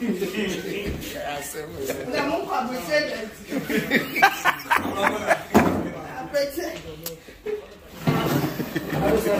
Gracias.